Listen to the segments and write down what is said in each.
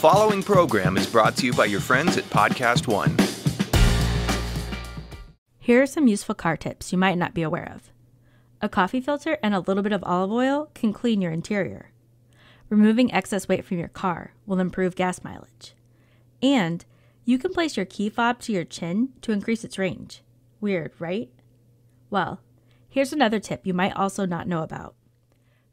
following program is brought to you by your friends at Podcast One. Here are some useful car tips you might not be aware of. A coffee filter and a little bit of olive oil can clean your interior. Removing excess weight from your car will improve gas mileage. And you can place your key fob to your chin to increase its range. Weird, right? Well, here's another tip you might also not know about.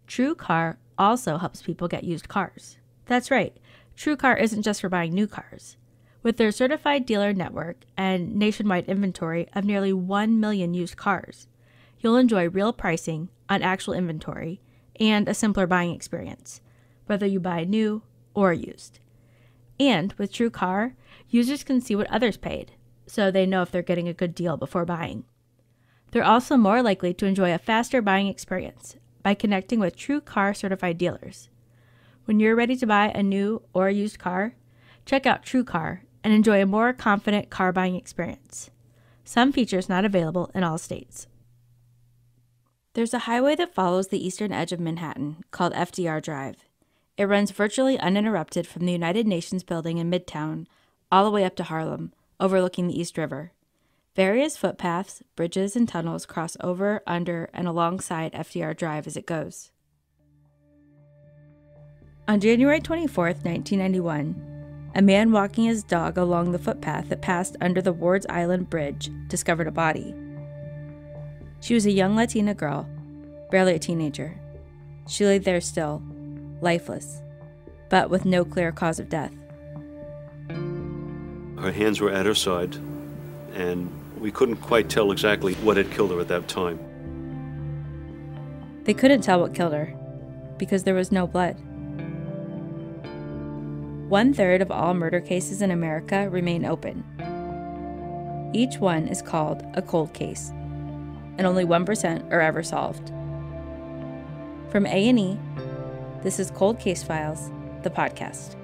TrueCar also helps people get used cars. That's right, TrueCar isn't just for buying new cars. With their certified dealer network and nationwide inventory of nearly 1 million used cars, you'll enjoy real pricing on actual inventory and a simpler buying experience, whether you buy new or used. And with TrueCar, users can see what others paid, so they know if they're getting a good deal before buying. They're also more likely to enjoy a faster buying experience by connecting with TrueCar certified dealers. When you're ready to buy a new or used car, check out TrueCar and enjoy a more confident car buying experience. Some features not available in all states. There's a highway that follows the eastern edge of Manhattan called FDR Drive. It runs virtually uninterrupted from the United Nations building in Midtown all the way up to Harlem, overlooking the East River. Various footpaths, bridges, and tunnels cross over, under, and alongside FDR Drive as it goes. On January 24, 1991, a man walking his dog along the footpath that passed under the Wards Island Bridge discovered a body. She was a young Latina girl, barely a teenager. She lay there still, lifeless, but with no clear cause of death. Her hands were at her side, and we couldn't quite tell exactly what had killed her at that time. They couldn't tell what killed her because there was no blood. One third of all murder cases in America remain open. Each one is called a cold case, and only 1% are ever solved. From A&E, this is Cold Case Files, the podcast.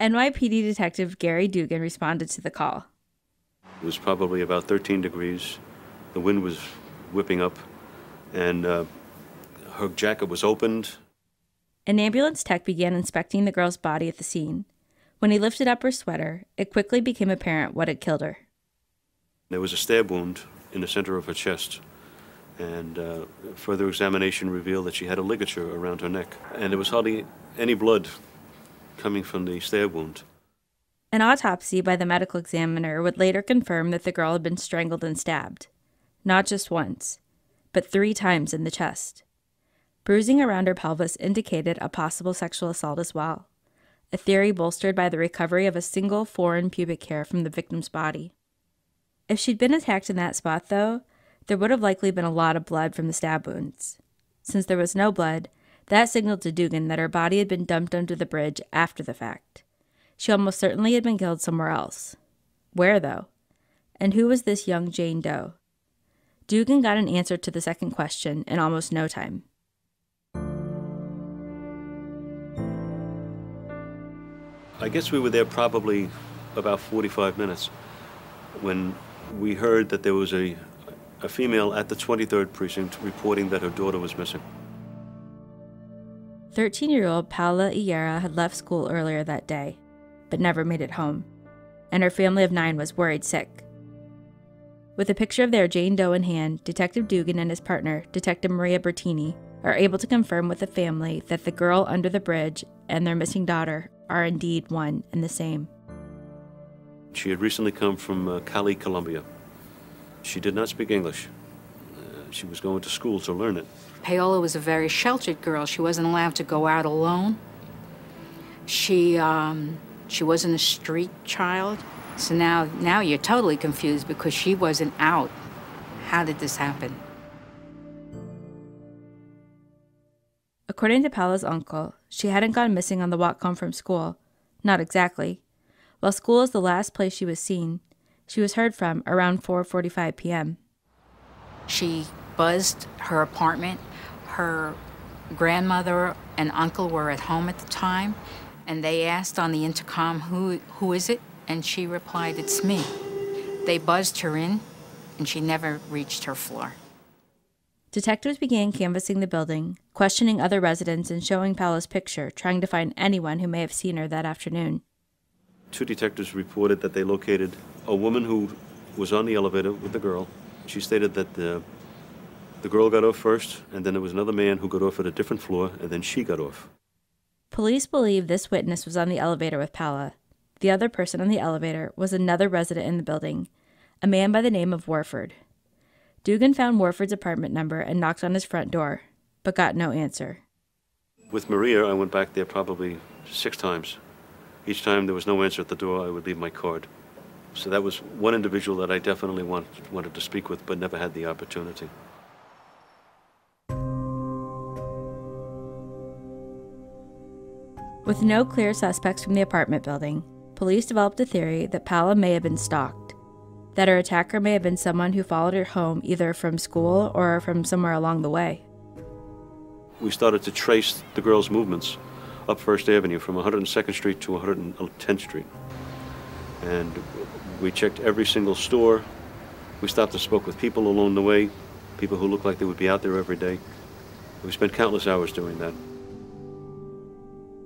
NYPD Detective Gary Dugan responded to the call. It was probably about 13 degrees. The wind was whipping up, and uh, her jacket was opened. An ambulance tech began inspecting the girl's body at the scene. When he lifted up her sweater, it quickly became apparent what had killed her. There was a stab wound in the center of her chest, and uh, further examination revealed that she had a ligature around her neck, and there was hardly any blood coming from the stab wound. An autopsy by the medical examiner would later confirm that the girl had been strangled and stabbed, not just once, but three times in the chest. Bruising around her pelvis indicated a possible sexual assault as well, a theory bolstered by the recovery of a single foreign pubic hair from the victim's body. If she'd been attacked in that spot, though, there would have likely been a lot of blood from the stab wounds. Since there was no blood, that signaled to Dugan that her body had been dumped under the bridge after the fact. She almost certainly had been killed somewhere else. Where, though? And who was this young Jane Doe? Dugan got an answer to the second question in almost no time. I guess we were there probably about 45 minutes when we heard that there was a, a female at the 23rd precinct reporting that her daughter was missing. 13 year old Paola Illera had left school earlier that day, but never made it home, and her family of nine was worried sick. With a picture of their Jane Doe in hand, Detective Dugan and his partner, Detective Maria Bertini, are able to confirm with the family that the girl under the bridge and their missing daughter are indeed one and the same. She had recently come from uh, Cali, Colombia. She did not speak English. Uh, she was going to school to learn it. Paola was a very sheltered girl. She wasn't allowed to go out alone. She um, she wasn't a street child. So now now you're totally confused because she wasn't out. How did this happen? According to Paola's uncle, she hadn't gone missing on the walk home from school. Not exactly. While school is the last place she was seen, she was heard from around 4:45 p.m. She buzzed her apartment her grandmother and uncle were at home at the time, and they asked on the intercom, who, who is it? And she replied, It's me. They buzzed her in, and she never reached her floor. Detectives began canvassing the building, questioning other residents, and showing Paola's picture, trying to find anyone who may have seen her that afternoon. Two detectives reported that they located a woman who was on the elevator with the girl. She stated that the, the girl got off first, and then there was another man who got off at a different floor, and then she got off. Police believe this witness was on the elevator with Paola. The other person on the elevator was another resident in the building, a man by the name of Warford. Dugan found Warford's apartment number and knocked on his front door, but got no answer. With Maria, I went back there probably six times. Each time there was no answer at the door, I would leave my card. So that was one individual that I definitely want, wanted to speak with, but never had the opportunity. With no clear suspects from the apartment building, police developed a theory that Paola may have been stalked, that her attacker may have been someone who followed her home either from school or from somewhere along the way. We started to trace the girl's movements up First Avenue from 102nd Street to 110th Street. And we checked every single store. We stopped and spoke with people along the way, people who looked like they would be out there every day. We spent countless hours doing that.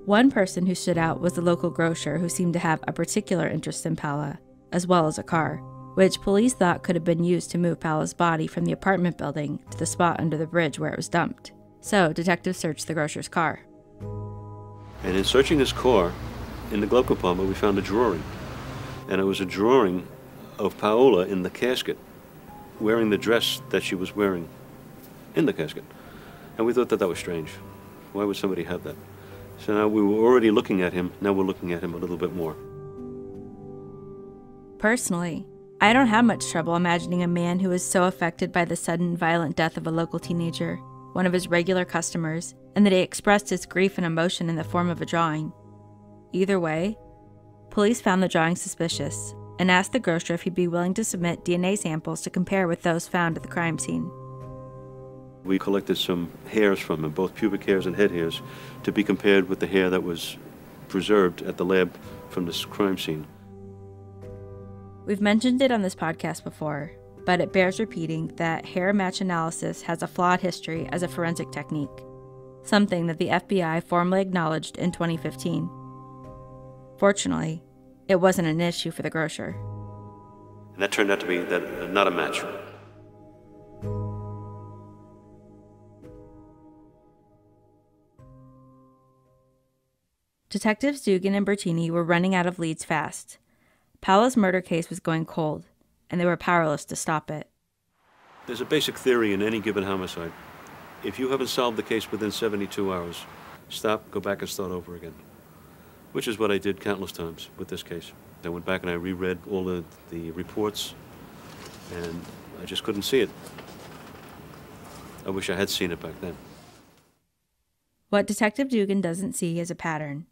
One person who stood out was the local grocer who seemed to have a particular interest in Paola, as well as a car, which police thought could have been used to move Paola's body from the apartment building to the spot under the bridge where it was dumped. So, detectives searched the grocer's car. And in searching his car, in the glove compartment, we found a drawing. And it was a drawing of Paola in the casket, wearing the dress that she was wearing in the casket. And we thought that that was strange. Why would somebody have that? So now we were already looking at him, now we're looking at him a little bit more. Personally, I don't have much trouble imagining a man who was so affected by the sudden violent death of a local teenager, one of his regular customers, and that he expressed his grief and emotion in the form of a drawing. Either way, police found the drawing suspicious and asked the grocer if he'd be willing to submit DNA samples to compare with those found at the crime scene. We collected some hairs from him, both pubic hairs and head hairs, to be compared with the hair that was preserved at the lab from this crime scene. We've mentioned it on this podcast before, but it bears repeating that hair match analysis has a flawed history as a forensic technique, something that the FBI formally acknowledged in 2015. Fortunately, it wasn't an issue for the grocer. And that turned out to be that, uh, not a match. Detectives Dugan and Bertini were running out of leads fast. Paola's murder case was going cold, and they were powerless to stop it. There's a basic theory in any given homicide. If you haven't solved the case within 72 hours, stop, go back and start over again. Which is what I did countless times with this case. I went back and I reread all the, the reports, and I just couldn't see it. I wish I had seen it back then. What Detective Dugan doesn't see is a pattern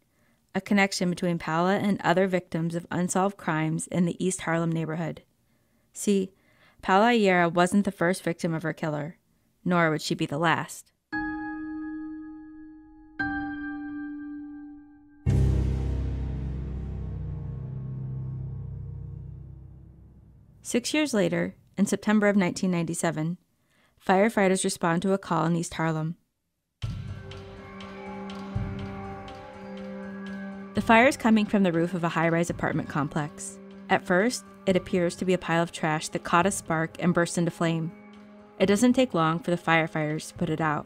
a connection between Paola and other victims of unsolved crimes in the East Harlem neighborhood. See, Paola Illera wasn't the first victim of her killer, nor would she be the last. Six years later, in September of 1997, firefighters respond to a call in East Harlem. Fire is coming from the roof of a high rise apartment complex. At first, it appears to be a pile of trash that caught a spark and burst into flame. It doesn't take long for the firefighters to put it out.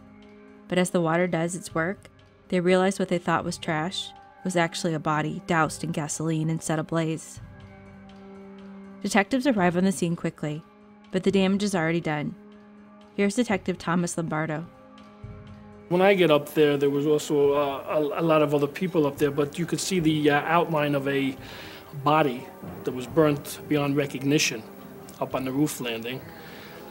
But as the water does its work, they realize what they thought was trash was actually a body doused in gasoline and set ablaze. Detectives arrive on the scene quickly, but the damage is already done. Here's Detective Thomas Lombardo. When I get up there, there was also uh, a, a, lot of other people up there, but you could see the uh, outline of a body that was burnt beyond recognition up on the roof landing.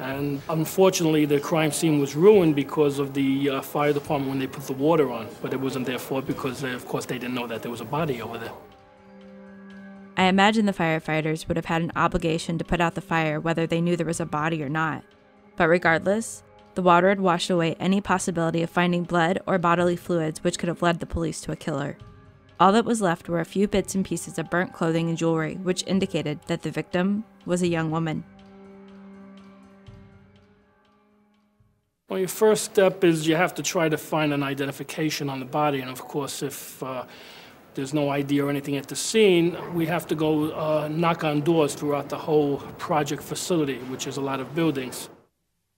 And unfortunately, the crime scene was ruined because of the uh, fire department when they put the water on. But it wasn't their fault because, they, of course, they didn't know that there was a body over there. I imagine the firefighters would have had an obligation to put out the fire whether they knew there was a body or not. But regardless, the water had washed away any possibility of finding blood or bodily fluids which could have led the police to a killer. All that was left were a few bits and pieces of burnt clothing and jewelry, which indicated that the victim was a young woman. Well, your first step is you have to try to find an identification on the body, and of course, if uh, there's no ID or anything at the scene, we have to go uh, knock on doors throughout the whole project facility, which is a lot of buildings.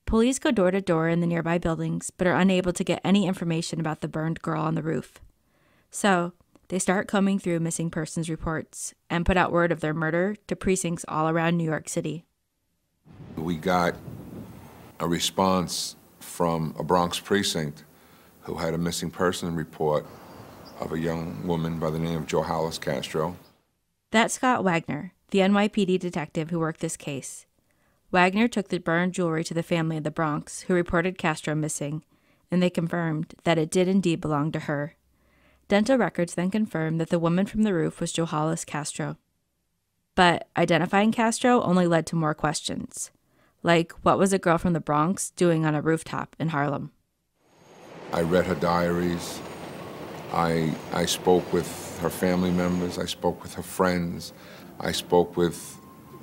Police go door to door in the nearby buildings, but are unable to get any information about the burned girl on the roof. So, they start combing through missing persons reports and put out word of their murder to precincts all around New York City. We got a response from a Bronx precinct who had a missing person report of a young woman by the name of Johalis Castro. That's Scott Wagner, the NYPD detective who worked this case. Wagner took the burned jewelry to the family of the Bronx, who reported Castro missing, and they confirmed that it did indeed belong to her. Dental records then confirmed that the woman from the roof was Johalis Castro. But identifying Castro only led to more questions. Like, what was a girl from the Bronx doing on a rooftop in Harlem? I read her diaries. I, I spoke with her family members. I spoke with her friends. I spoke with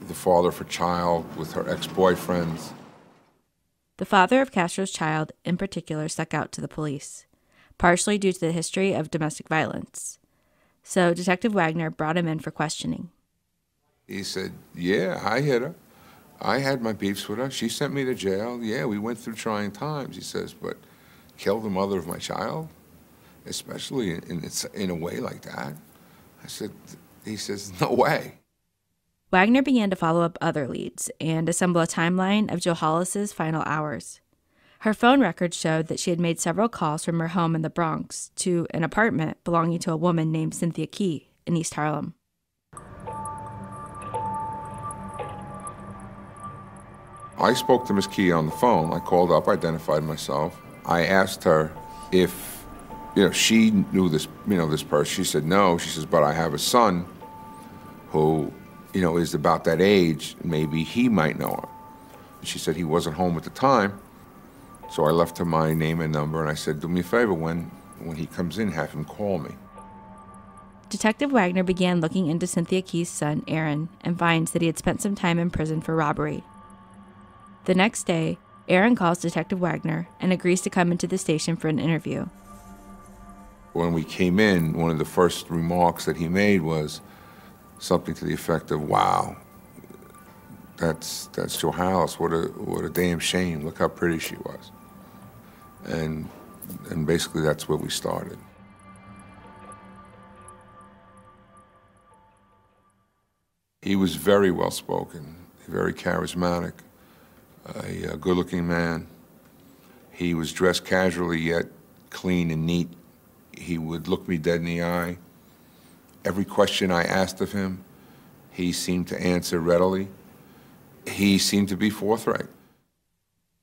the father of her child, with her ex boyfriends. The father of Castro's child, in particular, stuck out to the police, partially due to the history of domestic violence. So Detective Wagner brought him in for questioning. He said, Yeah, I hit her. I had my beefs with her. She sent me to jail. Yeah, we went through trying times, he says, but kill the mother of my child? Especially in, in, in a way like that? I said, he says, no way. Wagner began to follow up other leads and assemble a timeline of Johalis's final hours. Her phone records showed that she had made several calls from her home in the Bronx to an apartment belonging to a woman named Cynthia Key in East Harlem. I spoke to Miss Key on the phone. I called up, identified myself. I asked her if, you know, she knew this, you know, this person. She said no. She says, but I have a son who, you know, is about that age. Maybe he might know her. She said he wasn't home at the time. So I left her my name and number, and I said, do me a favor, when, when he comes in, have him call me. Detective Wagner began looking into Cynthia Key's son, Aaron, and finds that he had spent some time in prison for robbery. The next day, Aaron calls Detective Wagner and agrees to come into the station for an interview. When we came in, one of the first remarks that he made was something to the effect of, wow, that's, that's your house. What a, what a damn shame. Look how pretty she was. And, and basically that's where we started. He was very well spoken, very charismatic a, a good-looking man. He was dressed casually yet clean and neat. He would look me dead in the eye. Every question I asked of him, he seemed to answer readily. He seemed to be forthright.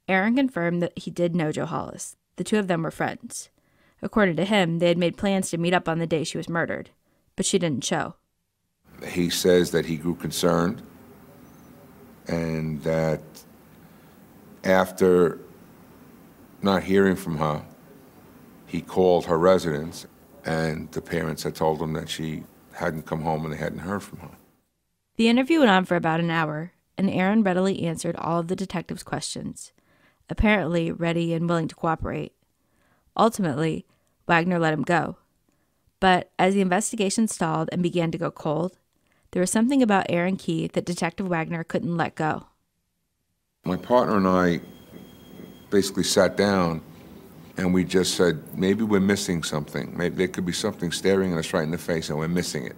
Aaron confirmed that he did know Johalis. The two of them were friends. According to him, they had made plans to meet up on the day she was murdered, but she didn't show. He says that he grew concerned and that after not hearing from her, he called her residence, and the parents had told him that she hadn't come home and they hadn't heard from her. The interview went on for about an hour, and Aaron readily answered all of the detective's questions, apparently ready and willing to cooperate. Ultimately, Wagner let him go. But as the investigation stalled and began to go cold, there was something about Aaron Key that Detective Wagner couldn't let go. My partner and I basically sat down and we just said, maybe we're missing something. Maybe there could be something staring at us right in the face and we're missing it.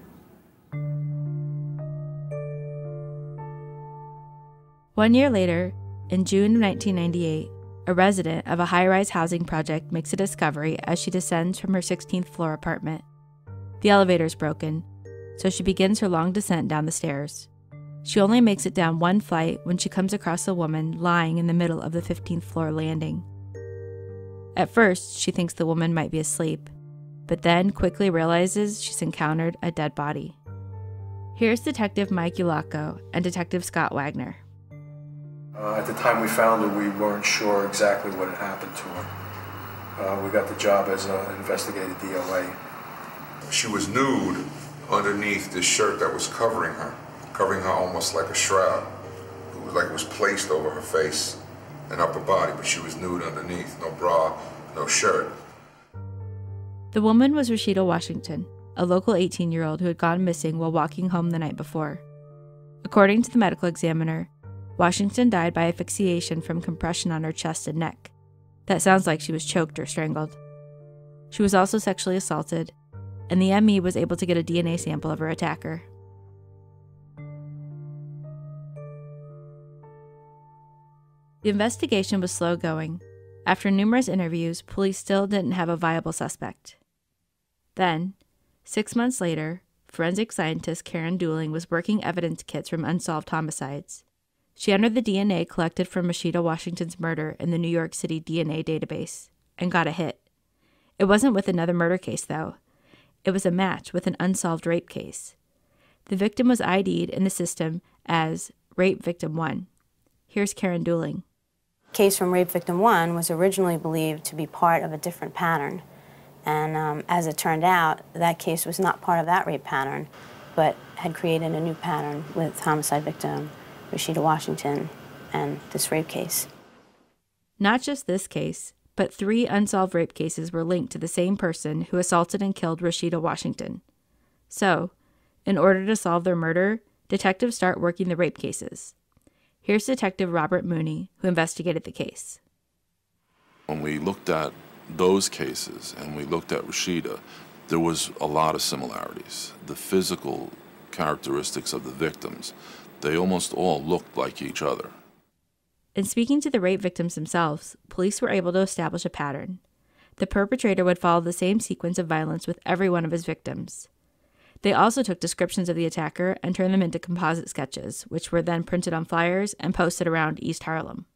One year later, in June of 1998, a resident of a high rise housing project makes a discovery as she descends from her 16th floor apartment. The elevator is broken, so she begins her long descent down the stairs. She only makes it down one flight when she comes across a woman lying in the middle of the 15th floor landing. At first, she thinks the woman might be asleep, but then quickly realizes she's encountered a dead body. Here's Detective Mike Ulaco and Detective Scott Wagner. Uh, at the time we found her, we weren't sure exactly what had happened to her. Uh, we got the job as an investigative DOA. She was nude underneath this shirt that was covering her covering her almost like a shroud. It was like it was placed over her face. An upper body, but she was nude underneath, no bra, no shirt. The woman was Rashida Washington, a local 18 year old who had gone missing while walking home the night before. According to the medical examiner, Washington died by asphyxiation from compression on her chest and neck. That sounds like she was choked or strangled. She was also sexually assaulted, and the ME was able to get a DNA sample of her attacker. The investigation was slow going. After numerous interviews, police still didn't have a viable suspect. Then, six months later, forensic scientist Karen Dooling was working evidence kits from unsolved homicides. She entered the DNA collected from Rashida Washington's murder in the New York City DNA database and got a hit. It wasn't with another murder case, though. It was a match with an unsolved rape case. The victim was ID'd in the system as Rape Victim 1. Here's Karen Dooling. Case from Rape Victim 1 was originally believed to be part of a different pattern. And um, as it turned out, that case was not part of that rape pattern, but had created a new pattern with homicide victim Rashida Washington and this rape case. Not just this case, but three unsolved rape cases were linked to the same person who assaulted and killed Rashida Washington. So, in order to solve their murder, detectives start working the rape cases. Here's Detective Robert Mooney, who investigated the case. When we looked at those cases and we looked at Rashida, there was a lot of similarities. The physical characteristics of the victims, they almost all looked like each other. In speaking to the rape victims themselves, police were able to establish a pattern. The perpetrator would follow the same sequence of violence with every one of his victims. They also took descriptions of the attacker and turned them into composite sketches, which were then printed on flyers and posted around East Harlem.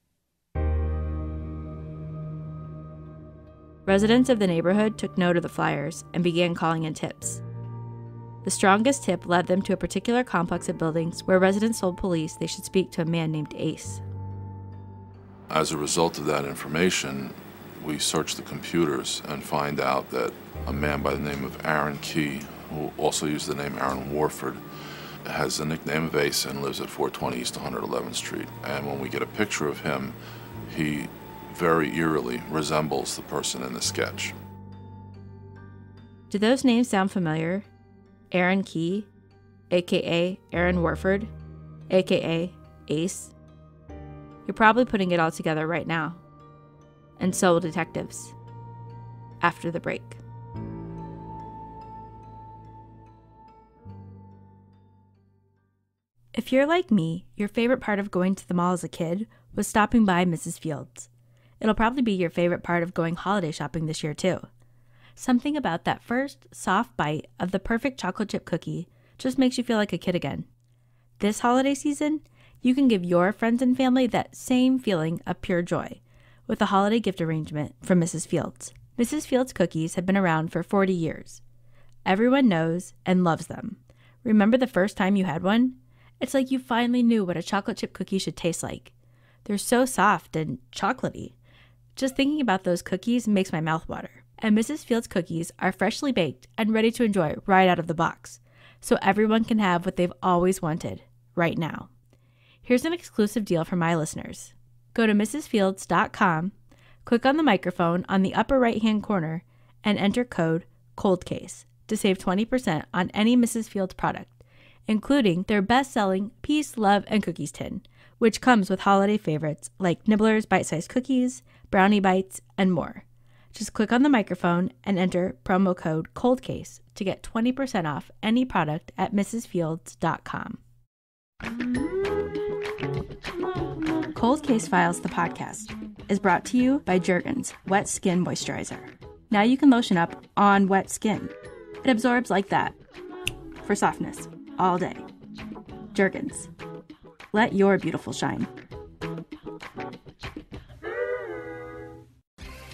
Residents of the neighborhood took note of the flyers and began calling in tips. The strongest tip led them to a particular complex of buildings where residents told police they should speak to a man named Ace. As a result of that information, we searched the computers and find out that a man by the name of Aaron Key, who also used the name Aaron Warford, has the nickname of Ace and lives at 420 East 111th Street. And when we get a picture of him, he very eerily resembles the person in the sketch. Do those names sound familiar? Aaron Key, aka Aaron Warford, aka Ace. You're probably putting it all together right now. And so will detectives. After the break. If you're like me, your favorite part of going to the mall as a kid was stopping by Mrs. Fields. It'll probably be your favorite part of going holiday shopping this year, too. Something about that first soft bite of the perfect chocolate chip cookie just makes you feel like a kid again. This holiday season, you can give your friends and family that same feeling of pure joy with a holiday gift arrangement from Mrs. Fields. Mrs. Fields cookies have been around for 40 years. Everyone knows and loves them. Remember the first time you had one? It's like you finally knew what a chocolate chip cookie should taste like. They're so soft and chocolatey. Just thinking about those cookies makes my mouth water. And Mrs. Fields cookies are freshly baked and ready to enjoy right out of the box, so everyone can have what they've always wanted right now. Here's an exclusive deal for my listeners. Go to mrsfields.com, click on the microphone on the upper right hand corner, and enter code COLDCASE to save 20% on any Mrs. Fields product, including their best selling Peace, Love, and Cookies tin, which comes with holiday favorites like Nibbler's bite sized cookies, Brownie Bites, and more. Just click on the microphone and enter promo code COLDCASE to get 20% off any product at mrsfields.com. Cold Case Files, the podcast, is brought to you by Jergens Wet Skin Moisturizer. Now you can lotion up on wet skin. It absorbs like that for softness all day. Jergens. Let your beautiful shine.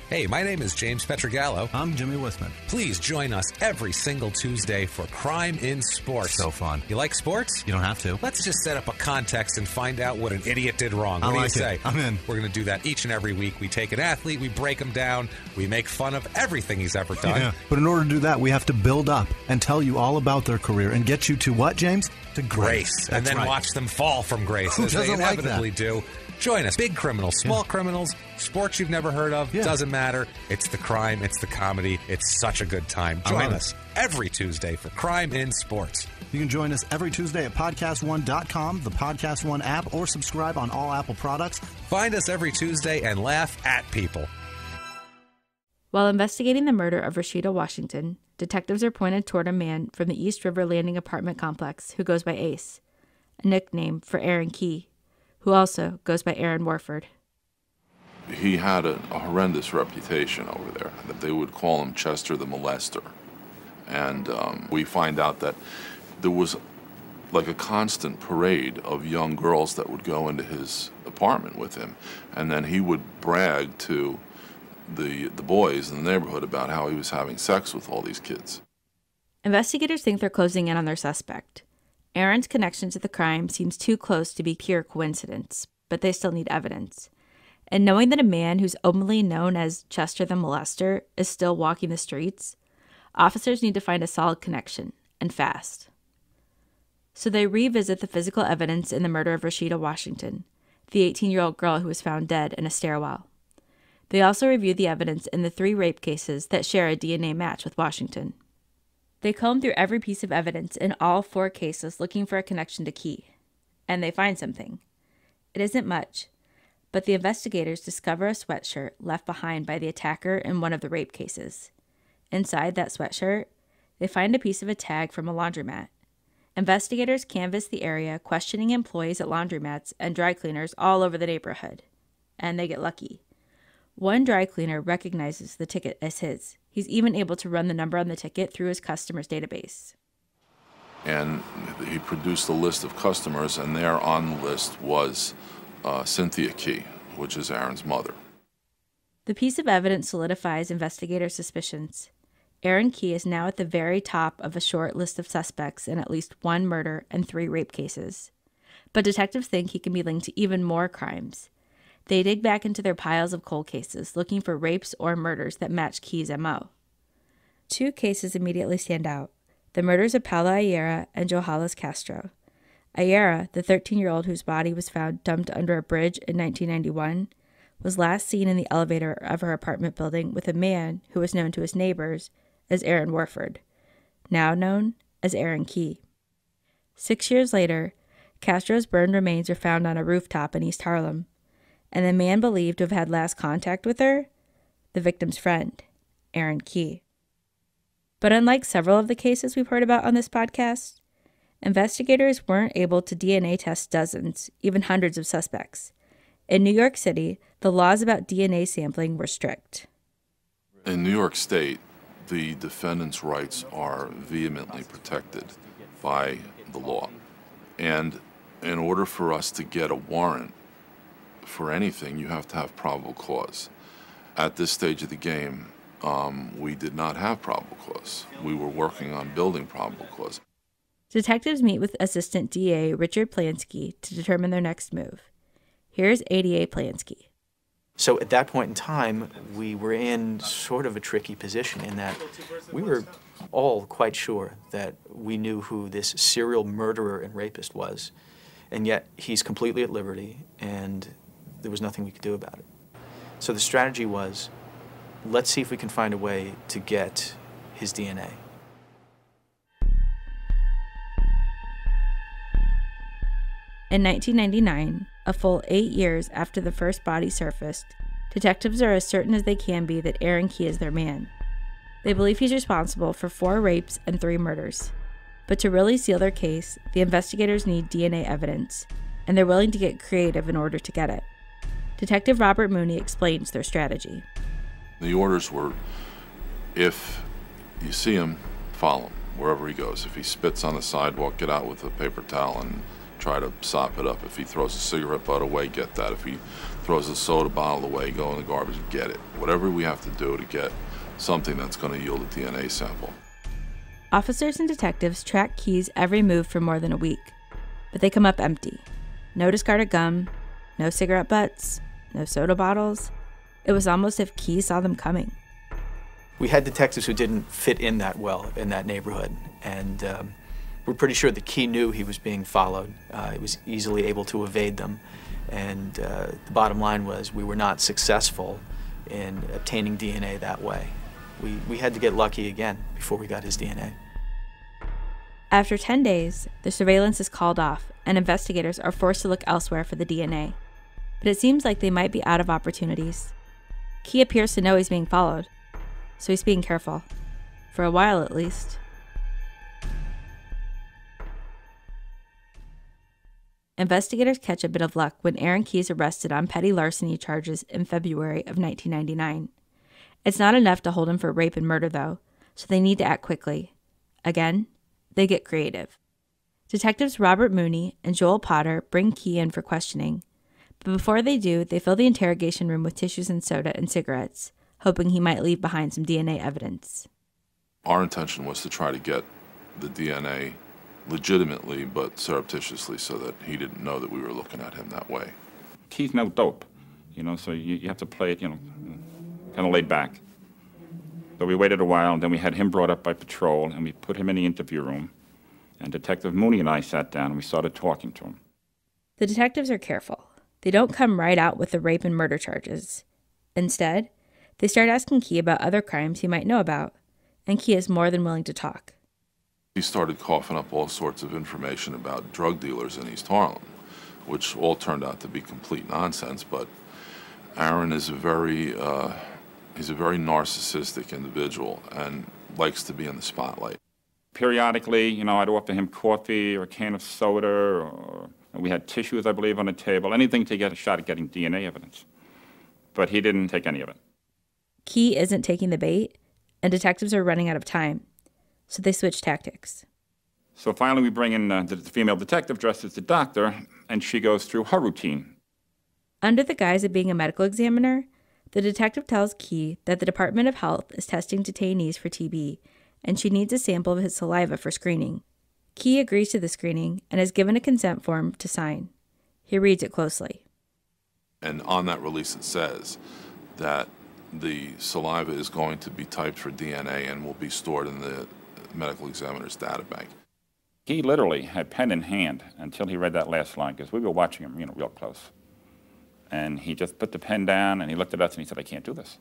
Hey, my name is James Pietragallo. I'm Jimmie Whisman. Please join us every single Tuesday for Crime in Sports. So fun. You like sports? You don't have to. Let's just set up a context and find out what an idiot did wrong. I What do like you it. say? I'm in. We're going to do that each and every week. We take an athlete, we break him down, we make fun of everything he's ever done. Yeah. But in order to do that, we have to build up and tell you all about their career and get you to what, James? To grace. Grace, and then right. watch them fall from grace Who as they doesn't like inevitably do. Join us. Big criminals, small criminals, sports you've never heard of. Doesn't matter. It's the crime, it's the comedy. It's such a good time. Join us every Tuesday for Crime in Sports. You can join us every Tuesday at podcast1.com, the Podcast One app, or subscribe on all Apple products. Find us every Tuesday and laugh at people. While investigating the murder of Rashida Washington, detectives are pointed toward a man from the East River Landing apartment complex who goes by Ace, a nickname for Aaron Key, who also goes by Aaron Warford. He had a, a horrendous reputation over there. That they would call him Chester the molester, and um, we find out that there was like a constant parade of young girls that would go into his apartment with him, and then he would brag to the the boys in the neighborhood about how he was having sex with all these kids. Investigators think they're closing in on their suspect. Aaron's connection to the crime seems too close to be pure coincidence, but they still need evidence. And knowing that a man who's openly known as Chester the Molester is still walking the streets, officers need to find a solid connection, and fast. So they revisit the physical evidence in the murder of Rashida Washington, the 18 year old girl who was found dead in a stairwell. They also review the evidence in the three rape cases that share a DNA match with Washington. They comb through every piece of evidence in all four cases looking for a connection to Key, and they find something. It isn't much, but the investigators discover a sweatshirt left behind by the attacker in one of the rape cases. Inside that sweatshirt, they find a piece of a tag from a laundromat. Investigators canvass the area, questioning employees at laundromats and dry cleaners all over the neighborhood. And they get lucky. One dry cleaner recognizes the ticket as his. He's even able to run the number on the ticket through his customers' database. and he produced a list of customers, and there on the list was uh, Cynthia Key, which is Aaron's mother. The piece of evidence solidifies investigators' suspicions. Aaron Key is now at the very top of a short list of suspects in at least one murder and three rape cases. But detectives think he can be linked to even more crimes. They dig back into their piles of cold cases, looking for rapes or murders that match Key's MO. Two cases immediately stand out the murders of Paola Illera and Johalis Castro. Illera, the 13 year old whose body was found dumped under a bridge in 1991, was last seen in the elevator of her apartment building with a man who was known to his neighbors as Aaron Warford, now known as Aaron Key. Six years later, Castro's burned remains are found on a rooftop in East Harlem, and the man believed to have had last contact with her, the victim's friend, Aaron Key. But unlike several of the cases we've heard about on this podcast, investigators weren't able to DNA test dozens, even hundreds of suspects. In New York City, the laws about DNA sampling were strict. In New York State, the defendant's rights are vehemently protected by the law. And in order for us to get a warrant for anything, you have to have probable cause. At this stage of the game, um, we did not have probable cause. We were working on building probable cause. Detectives meet with Assistant DA Richard Plansky to determine their next move. Here's ADA Plansky. So at that point in time, we were in sort of a tricky position in that we were all quite sure that we knew who this serial murderer and rapist was, and yet he's completely at liberty, and there was nothing we could do about it. So the strategy was let's see if we can find a way to get his DNA. In 1999, a full eight years after the first body surfaced, detectives are as certain as they can be that Aaron Key is their man. They believe he's responsible for four rapes and three murders. But to really seal their case, the investigators need DNA evidence, and they're willing to get creative in order to get it. Detective Robert Mooney explains their strategy. The orders were if you see him, follow him wherever he goes. If he spits on the sidewalk, get out with a paper towel and try to sop it up. If he throws a cigarette butt away, get that. If he throws a soda bottle away, go in the garbage, and get it. Whatever we have to do to get something that's going to yield a DNA sample. Officers and detectives track Key's every move for more than a week, but they come up empty. No discarded gum, no cigarette butts, no soda bottles. It was almost as if Key saw them coming. We had detectives who didn't fit in that well in that neighborhood, and um, We're pretty sure that Key knew he was being followed. Uh, he was easily able to evade them. And uh, the bottom line was we were not successful in obtaining DNA that way. We, we had to get lucky again before we got his DNA. After 10 days, the surveillance is called off and investigators are forced to look elsewhere for the DNA. But it seems like they might be out of opportunities. Key appears to know he's being followed, so he's being careful. For a while at least. Investigators catch a bit of luck when Aaron Key is arrested on petty larceny charges in February of 1999. It's not enough to hold him for rape and murder, though, so they need to act quickly. Again, they get creative. Detectives Robert Mooney and Joel Potter bring Key in for questioning, but before they do, they fill the interrogation room with tissues and soda and cigarettes, hoping he might leave behind some DNA evidence. Our intention was to try to get the DNA legitimately but surreptitiously so that he didn't know that we were looking at him that way. He's no dope, you know, so you, you have to play it, you know, kind of laid back. So we waited a while, and then we had him brought up by patrol, and we put him in the interview room. And Detective Mooney and I sat down, and we started talking to him. The detectives are careful. They don't come right out with the rape and murder charges. Instead, they start asking Key about other crimes he might know about, and Key is more than willing to talk. He started coughing up all sorts of information about drug dealers in East Harlem, which all turned out to be complete nonsense. But Aaron is a very uh, he's a very narcissistic individual and likes to be in the spotlight. Periodically, you know, I'd offer him coffee or a can of soda, or we had tissues, I believe, on the table, anything to get a shot at getting DNA evidence. But he didn't take any of it. Key isn't taking the bait, and detectives are running out of time so they switch tactics. So finally, we bring in uh, the female detective dressed as the doctor, and she goes through her routine. Under the guise of being a medical examiner, the detective tells Key that the Department of Health is testing detainees for TB, and she needs a sample of his saliva for screening. Key agrees to the screening and is given a consent form to sign. He reads it closely. And on that release, it says that the saliva is going to be typed for DNA and will be stored in the medical examiner's data bank. He literally had pen in hand until he read that last line because we were watching him, you know, real close. And he just put the pen down and he looked at us and he said, I can't do this.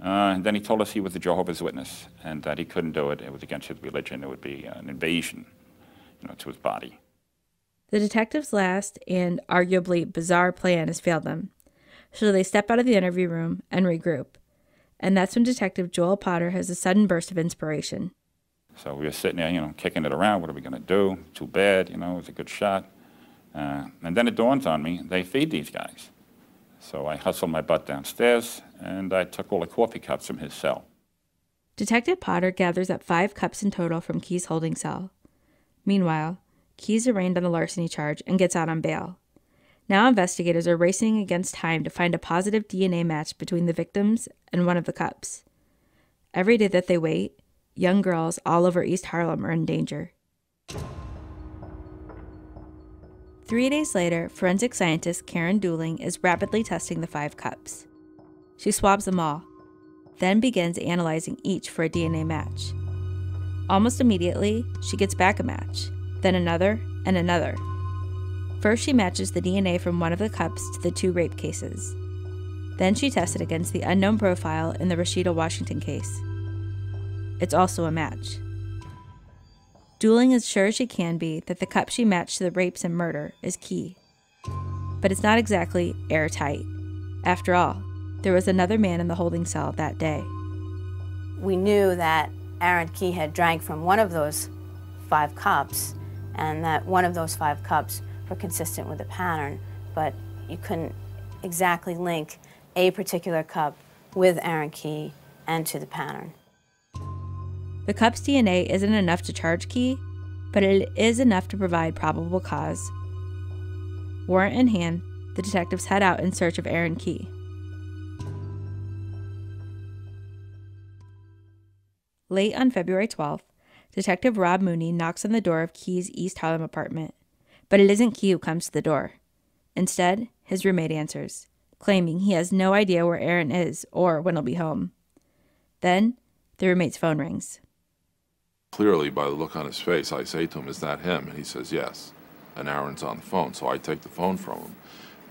Uh, and then he told us he was a Jehovah's Witness and that he couldn't do it. It was against his religion. It would be an invasion, you know, to his body. The detective's last and arguably bizarre plan has failed them. So they step out of the interview room and regroup. And that's when Detective Joel Potter has a sudden burst of inspiration. So we were sitting there, you know, kicking it around. What are we going to do? Too bad, you know, it was a good shot. Uh, and then it dawns on me, they feed these guys. So I hustled my butt downstairs and I took all the coffee cups from his cell. Detective Potter gathers up five cups in total from Key's holding cell. Meanwhile, Key's arraigned on the larceny charge and gets out on bail. Now investigators are racing against time to find a positive DNA match between the victims and one of the cups. Every day that they wait, young girls all over East Harlem are in danger. Three days later, forensic scientist Karen Dooling is rapidly testing the five cups. She swabs them all, then begins analyzing each for a DNA match. Almost immediately, she gets back a match, then another, and another. First, she matches the DNA from one of the cups to the two rape cases. Then she tests it against the unknown profile in the Rashida Washington case. It's also a match. Dooling is sure as she can be that the cup she matched to the rapes and murder is key. But it's not exactly airtight. After all, there was another man in the holding cell that day. We knew that Aaron Key had drank from one of those five cups, and that one of those five cups were consistent with the pattern, but you couldn't exactly link a particular cup with Aaron Key and to the pattern. The cup's DNA isn't enough to charge Key, but it is enough to provide probable cause. Warrant in hand, the detectives head out in search of Aaron Key. Late on February 12th, Detective Rob Mooney knocks on the door of Key's East Harlem apartment, but it isn't Key who comes to the door. Instead, his roommate answers, claiming he has no idea where Aaron is or when he'll be home. Then, the roommate's phone rings. Clearly, by the look on his face, I say to him, Is that him? And he says, Yes. And Aaron's on the phone. So I take the phone from him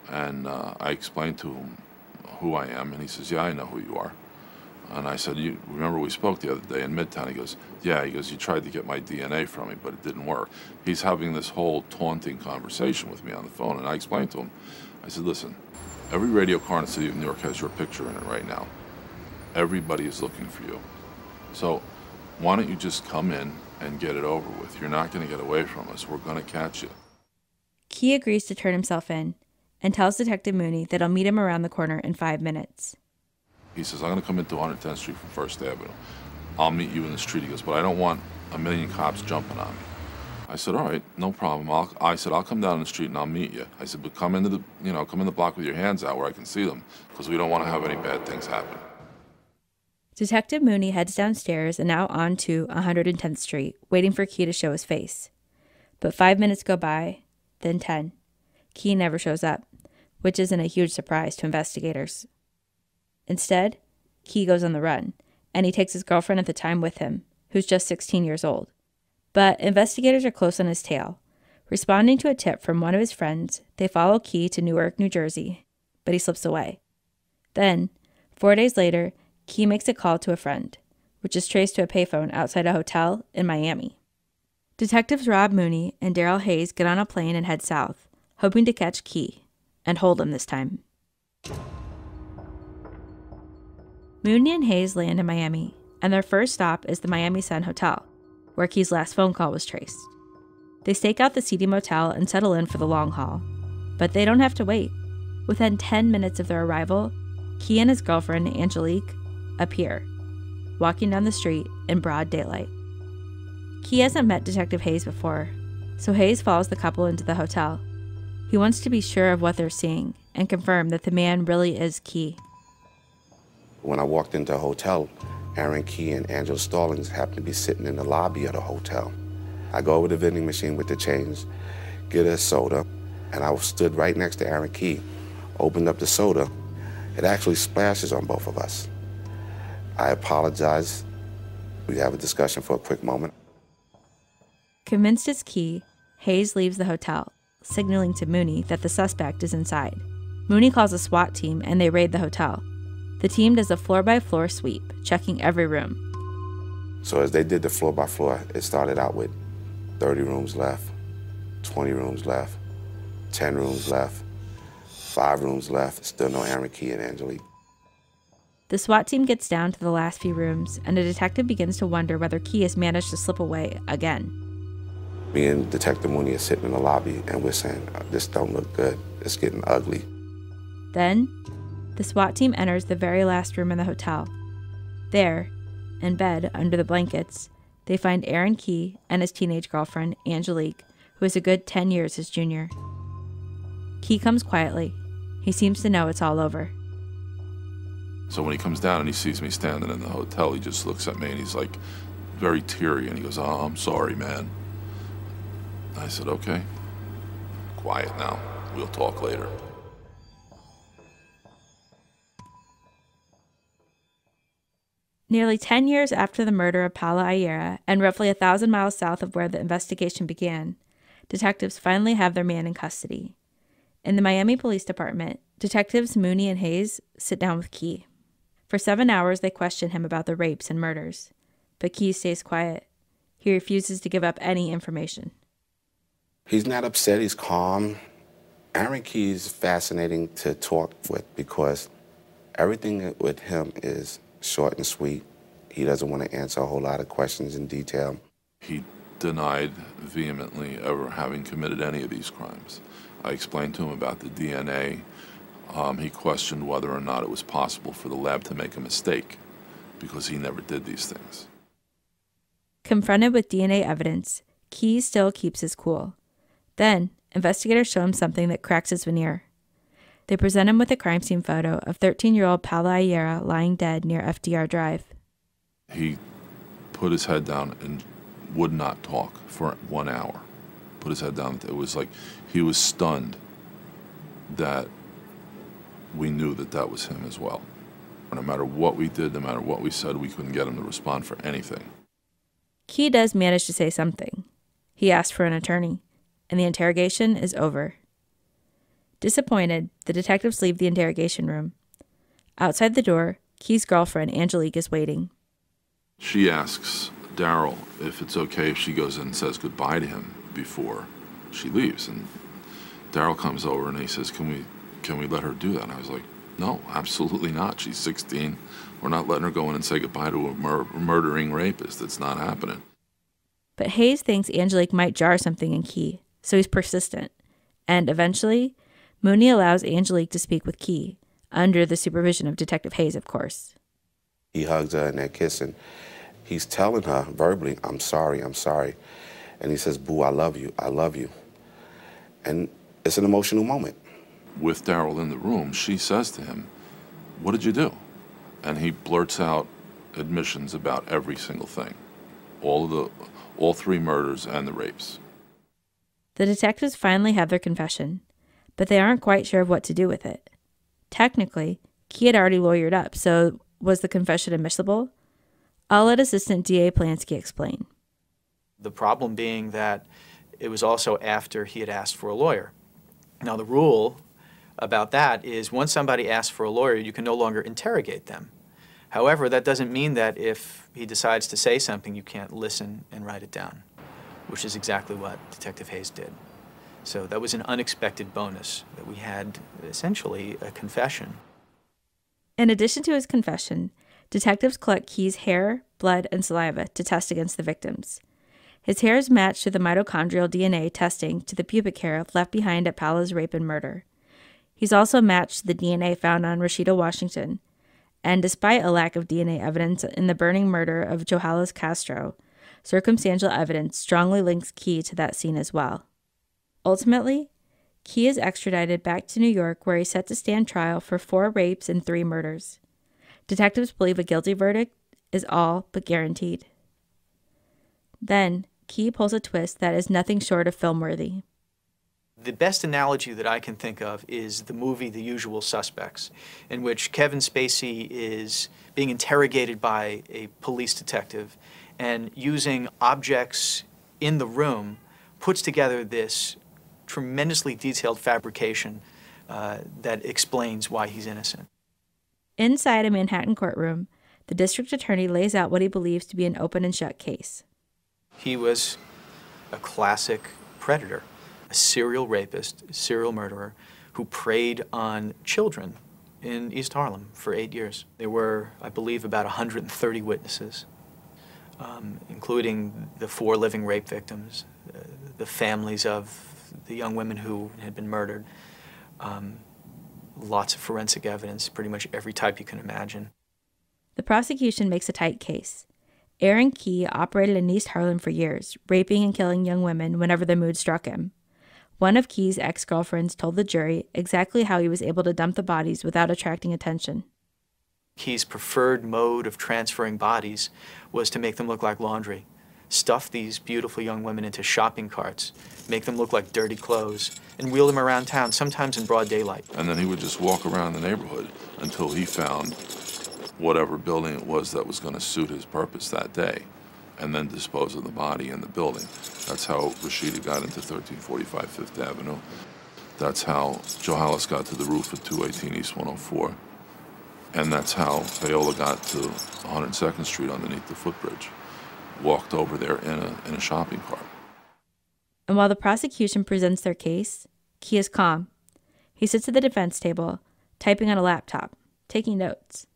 and uh, I explain to him who I am. And he says, Yeah, I know who you are. And I said, You remember we spoke the other day in Midtown? He goes, Yeah. He goes, You tried to get my DNA from me, but it didn't work. He's having this whole taunting conversation with me on the phone. And I explained to him, I said, Listen, every radio car in the city of New York has your picture in it right now. Everybody is looking for you. So why don't you just come in and get it over with? You're not going to get away from us. We're going to catch you. Key agrees to turn himself in and tells Detective Mooney that I'll meet him around the corner in five minutes. He says, I'm going to come into 110th Street from First Avenue. I'll meet you in the street. He goes, but I don't want a million cops jumping on me. I said, all right, no problem. I'll, I said, I'll come down the street and I'll meet you. I said, but come into the, you know, come in the block with your hands out where I can see them because we don't want to have any bad things happen. Detective Mooney heads downstairs and out onto 110th Street, waiting for Key to show his face. But five minutes go by, then 10. Key never shows up, which isn't a huge surprise to investigators. Instead, Key goes on the run, and he takes his girlfriend at the time with him, who's just 16 years old. But investigators are close on his tail. Responding to a tip from one of his friends, they follow Key to Newark, New Jersey, but he slips away. Then, four days later, Key makes a call to a friend, which is traced to a payphone outside a hotel in Miami. Detectives Rob Mooney and Daryl Hayes get on a plane and head south, hoping to catch Key and hold him this time. Mooney and Hayes land in Miami, and their first stop is the Miami Sun Hotel, where Key's last phone call was traced. They stake out the seedy motel and settle in for the long haul. But they don't have to wait. Within 10 minutes of their arrival, Key and his girlfriend, Angelique, appear, walking down the street in broad daylight. Key hasn't met Detective Hayes before, so Hayes follows the couple into the hotel. He wants to be sure of what they're seeing and confirm that the man really is Key. When I walked into the hotel, Aaron Key and Angela Stallings happened to be sitting in the lobby of the hotel. I go over to the vending machine with the change, get a soda, and I stood right next to Aaron Key. Opened up the soda. It actually splashes on both of us. I apologize. We have a discussion for a quick moment. Convinced it's Key, Hayes leaves the hotel, signaling to Mooney that the suspect is inside. Mooney calls a SWAT team and they raid the hotel. The team does a floor by floor sweep, checking every room. So as they did the floor by floor, it started out with 30 rooms left, 20 rooms left, 10 rooms left, five rooms left, still no Aaron Key and Angelique. The SWAT team gets down to the last few rooms, and a detective begins to wonder whether Key has managed to slip away again. Me and Detective Mooney are sitting in the lobby, and we're saying, this don't look good. It's getting ugly. Then, the SWAT team enters the very last room in the hotel. There, in bed under the blankets, they find Aaron Key and his teenage girlfriend, Angelique, who is a good 10 years his junior. Key comes quietly. He seems to know it's all over. So when he comes down and he sees me standing in the hotel, he just looks at me and he's like very teary and he goes, Oh, I'm sorry, man. I said, Okay. Quiet now. We'll talk later. Nearly 10 years after the murder of Paola Illera, and roughly a thousand miles south of where the investigation began, detectives finally have their man in custody. In the Miami Police Department, detectives Mooney and Hayes sit down with Key. For seven hours, they question him about the rapes and murders, but Key stays quiet. He refuses to give up any information. He's not upset, he's calm. Aaron Key is fascinating to talk with because everything with him is short and sweet. He doesn't want to answer a whole lot of questions in detail. He denied vehemently ever having committed any of these crimes. I explained to him about the DNA. Um, he questioned whether or not it was possible for the lab to make a mistake because he never did these things. Confronted with DNA evidence, Key still keeps his cool. Then, investigators show him something that cracks his veneer. They present him with a crime scene photo of 13 year old Paola Illera lying dead near FDR Drive. He put his head down and would not talk for one hour. Put his head down. It was like he was stunned that we knew that that was him as well. No matter what we did, no matter what we said, we couldn't get him to respond for anything. Key does manage to say something. He asks for an attorney, and the interrogation is over. Disappointed, the detectives leave the interrogation room. Outside the door, Key's girlfriend, Angelique, is waiting. She asks Daryl if it's okay if she goes in and says goodbye to him before she leaves. And Daryl comes over and he says, Can we can we let her do that? And I was like, No, absolutely not. She's 16. We're not letting her go in and say goodbye to a mur- murdering rapist. It's not happening. But Hayes thinks Angelique might jar something in Key, so he's persistent. And eventually, Mooney allows Angelique to speak with Key, under the supervision of Detective Hayes, of course. He hugs her and they're kissing. He's telling her verbally, I'm sorry, I'm sorry. And he says, Boo, I love you, I love you. And it's an emotional moment. With Daryl in the room, she says to him, What did you do? And he blurts out admissions about every single thing. All of the all three murders and the rapes. The detectives finally have their confession, but they aren't quite sure of what to do with it. Technically, Key had already lawyered up, so was the confession admissible? I'll let Assistant DA Plansky explain. The problem being that it was also after he had asked for a lawyer. Now, the rule about that is once somebody asks for a lawyer, you can no longer interrogate them. However, that doesn't mean that if he decides to say something, you can't listen and write it down, which is exactly what Detective Hayes did. So that was an unexpected bonus that we had essentially a confession. In addition to his confession, detectives collect Key's hair, blood, and saliva to test against the victims. His hair is matched to the mitochondrial DNA testing to the pubic hair left behind at Paola's rape and murder. He's also matched the DNA found on Rashida Washington. And despite a lack of DNA evidence in the burning murder of Johalis Castro, circumstantial evidence strongly links Key to that scene as well. Ultimately, Key is extradited back to New York where he's set to stand trial for four rapes and three murders. Detectives believe a guilty verdict is all but guaranteed. Then, Key pulls a twist that is nothing short of film worthy. The best analogy that I can think of is the movie The Usual Suspects, in which Kevin Spacey is being interrogated by a police detective and using objects in the room puts together this tremendously detailed fabrication uh, that explains why he's innocent. Inside a Manhattan courtroom, the district attorney lays out what he believes to be an open and shut case. He was a classic predator, a serial rapist, serial murderer who preyed on children in East Harlem for eight years. There were, I believe, about 130 witnesses, um, including the four living rape victims, uh, the families of the young women who had been murdered. Um, lots of forensic evidence, pretty much every type you can imagine. The prosecution makes a tight case. Aaron Key operated in East Harlem for years, raping and killing young women whenever the mood struck him. One of Key's ex girlfriends told the jury exactly how he was able to dump the bodies without attracting attention. Key's preferred mode of transferring bodies was to make them look like laundry stuff these beautiful young women into shopping carts, make them look like dirty clothes, and wheel them around town, sometimes in broad daylight. And then he would just walk around the neighborhood until he found whatever building it was that was going to suit his purpose that day, and then dispose of the body in the building. That's how Rashida got into 1345 Fifth Avenue. That's how Joe Johalis got to the roof of 218 East 104. And that's how Paola got to 102nd Street underneath the footbridge walked over there in a, in a shopping cart. And while the prosecution presents their case, Key is calm. He sits at the defense table, typing on a laptop, taking notes.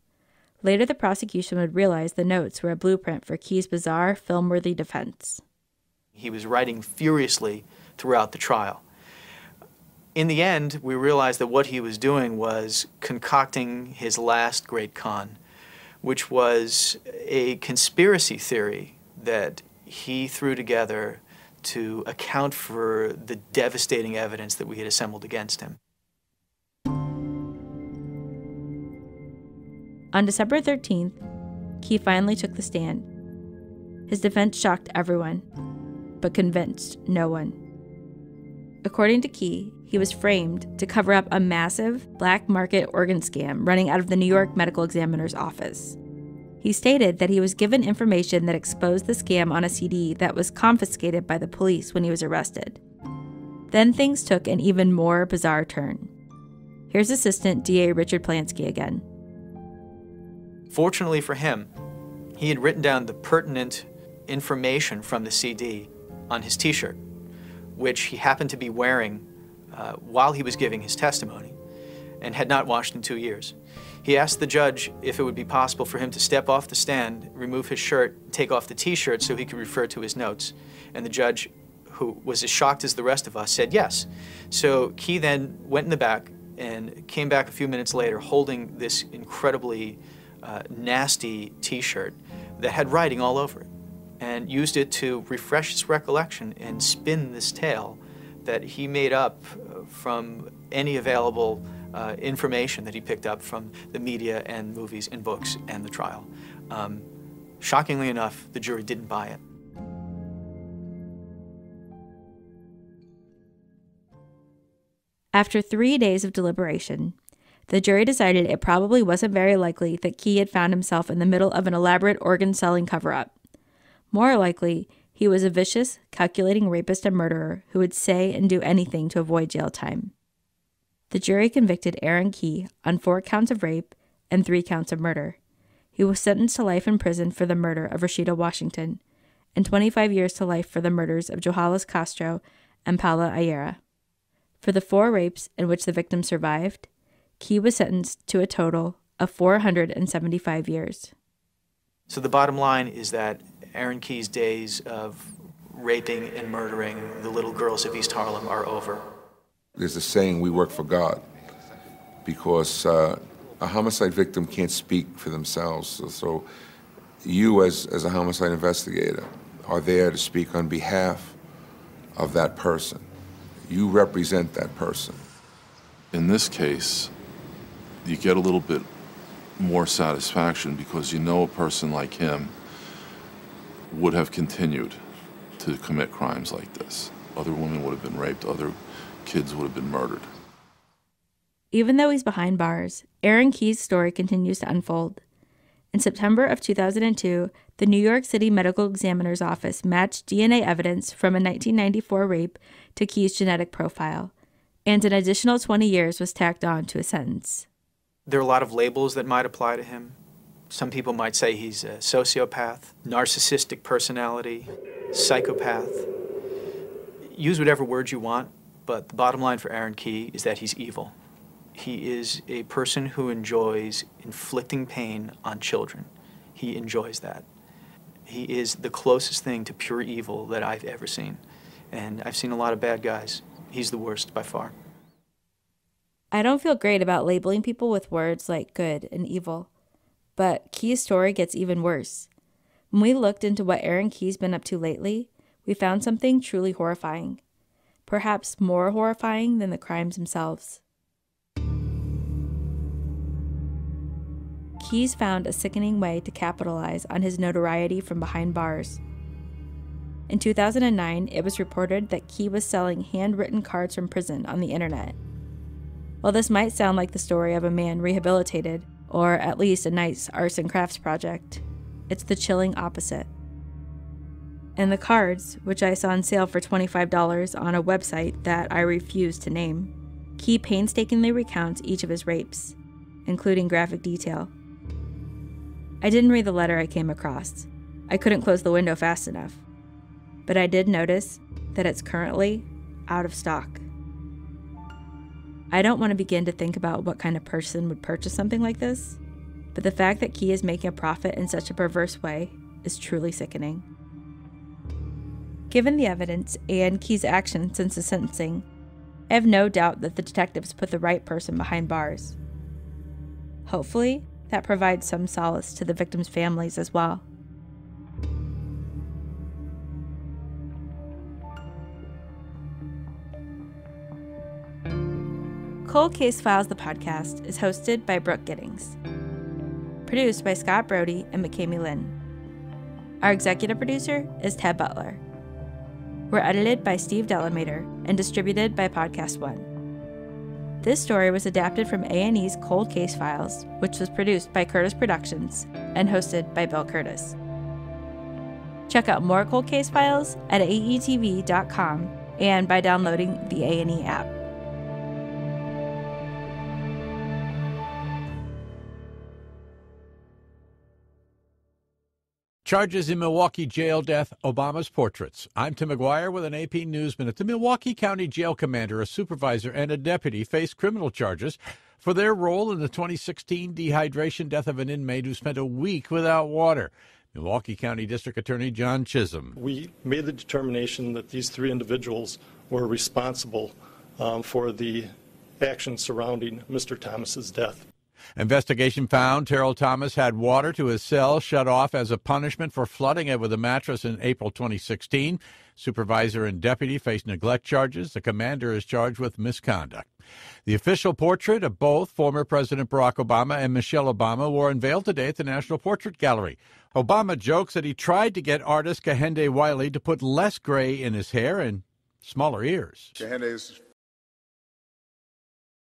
Later, the prosecution would realize the notes were a blueprint for Key's bizarre, film worthy defense. He was writing furiously throughout the trial. In the end, we realized that what he was doing was concocting his last great con, which was a conspiracy theory that he threw together to account for the devastating evidence that we had assembled against him. On December 13th, Key finally took the stand. His defense shocked everyone, but convinced no one. According to Key, he was framed to cover up a massive black market organ scam running out of the New York Medical Examiner's office. He stated that he was given information that exposed the scam on a CD that was confiscated by the police when he was arrested. Then things took an even more bizarre turn. Here's Assistant DA Richard Plansky again. Fortunately for him, he had written down the pertinent information from the CD on his t shirt, which he happened to be wearing uh, while he was giving his testimony and had not washed in two years. He asked the judge if it would be possible for him to step off the stand, remove his shirt, take off the t shirt so he could refer to his notes. And the judge, who was as shocked as the rest of us, said yes. So Key then went in the back and came back a few minutes later holding this incredibly uh, nasty t shirt that had writing all over it and used it to refresh his recollection and spin this tale that he made up uh, from any available uh, information that he picked up from the media and movies and books and the trial. Um, shockingly enough, the jury didn't buy it. After three days of deliberation, the jury decided it probably wasn't very likely that Key had found himself in the middle of an elaborate organ selling cover up. More likely, he was a vicious, calculating rapist and murderer who would say and do anything to avoid jail time. The jury convicted Aaron Key on four counts of rape and three counts of murder. He was sentenced to life in prison for the murder of Rashida Washington and 25 years to life for the murders of Johalis Castro and Paola Illera. For the four rapes in which the victim survived, Key was sentenced to a total of 475 years. So the bottom line is that Aaron Key's days of raping and murdering the little girls of East Harlem are over. There's a saying, we work for God, because uh, a homicide victim can't speak for themselves. So, so you, as, as a homicide investigator, are there to speak on behalf of that person. You represent that person. In this case, you get a little bit more satisfaction because you know a person like him would have continued to commit crimes like this. Other women would have been raped, other kids would have been murdered. Even though he's behind bars, Aaron Key's story continues to unfold. In September of 2002, the New York City Medical Examiner's Office matched DNA evidence from a 1994 rape to Key's genetic profile, and an additional 20 years was tacked on to his sentence. There are a lot of labels that might apply to him. Some people might say he's a sociopath, narcissistic personality, psychopath. Use whatever words you want, but the bottom line for Aaron Key is that he's evil. He is a person who enjoys inflicting pain on children. He enjoys that. He is the closest thing to pure evil that I've ever seen. And I've seen a lot of bad guys. He's the worst by far. I don't feel great about labeling people with words like good and evil. But Key's story gets even worse. When we looked into what Aaron Key's been up to lately, we found something truly horrifying. Perhaps more horrifying than the crimes themselves. Keys found a sickening way to capitalize on his notoriety from behind bars. In 2009, it was reported that Key was selling handwritten cards from prison on the internet. While this might sound like the story of a man rehabilitated, or at least a nice arts and crafts project, it's the chilling opposite. And the cards, which I saw on sale for $25 on a website that I refuse to name, Key painstakingly recounts each of his rapes, including graphic detail. I didn't read the letter I came across. I couldn't close the window fast enough. But I did notice that it's currently out of stock. I don't want to begin to think about what kind of person would purchase something like this, but the fact that Key is making a profit in such a perverse way is truly sickening. Given the evidence and Key's actions since the sentencing, I have no doubt that the detectives put the right person behind bars. Hopefully, that provides some solace to the victims' families as well. Cold Case Files, the podcast, is hosted by Brooke Giddings. Produced by Scott Brody and McKamey Lynn. Our executive producer is Ted Butler. We're edited by Steve Delamater and distributed by Podcast One. This story was adapted from A&E's Cold Case Files, which was produced by Kurtis Productions and hosted by Bill Kurtis. Check out more Cold Case Files at aetv.com and by downloading the A&E app. Charges in Milwaukee jail death, Obama's portraits. I'm Tim McGuire with an AP News Minute. The Milwaukee County Jail commander, a supervisor, and a deputy face criminal charges for their role in the 2016 dehydration death of an inmate who spent a week without water. Milwaukee County District Attorney John Chisholm. We made the determination that these three individuals were responsible um, for the actions surrounding Mr. Thomas's death. Investigation found Terrill Thomas had water to his cell shut off as a punishment for flooding it with a mattress in April 2016. Supervisor and deputy face neglect charges. The commander is charged with misconduct. The official portrait of both former President Barack Obama and Michelle Obama were unveiled today at the National Portrait Gallery. Obama jokes that he tried to get artist Kehinde Wiley to put less gray in his hair and smaller ears.